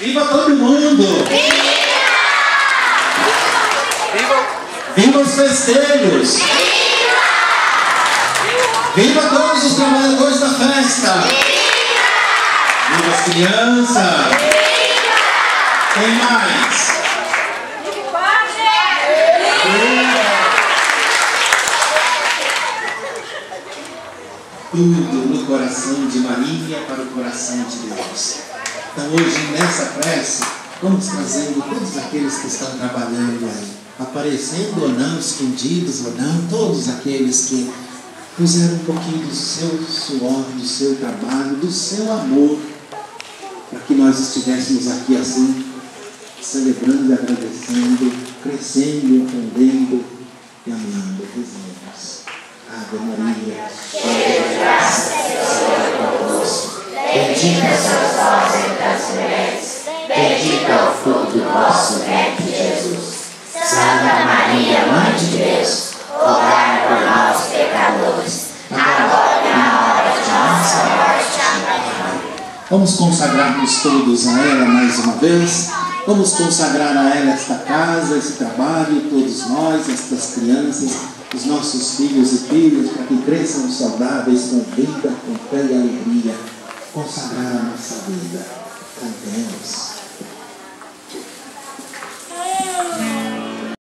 Viva todo mundo! Viva! Viva! Viva os festeiros! Viva! Viva todos os trabalhadores da festa! Viva, Viva as crianças! Quem mais? Tudo no coração de Maria para o coração de Deus. Então hoje nessa prece, vamos trazendo todos aqueles que estão trabalhando aí, aparecendo ou não, escondidos ou não, todos aqueles que puseram um pouquinho do seu suor, do seu trabalho, do seu amor, para que nós estivéssemos aqui assim, celebrando e agradecendo, crescendo, aprendendo e amando. Rezemos. Ave Maria, cheia de graça, Senhor é convosco. Bendita sois vós entre as mulheres, bendito é o fruto do vosso ventre, Jesus. Santa Maria, Mãe de Deus, rogai por nós, pecadores, agora e na hora de nossa morte. Amém. Vamos consagrar-nos todos a ela mais uma vez. Vamos consagrar a ela esta casa, esse trabalho, todos nós, estas crianças, os nossos filhos e filhas, para que cresçam saudáveis, com vida, com fé e alegria. Consagrar a nossa vida. Cantemos.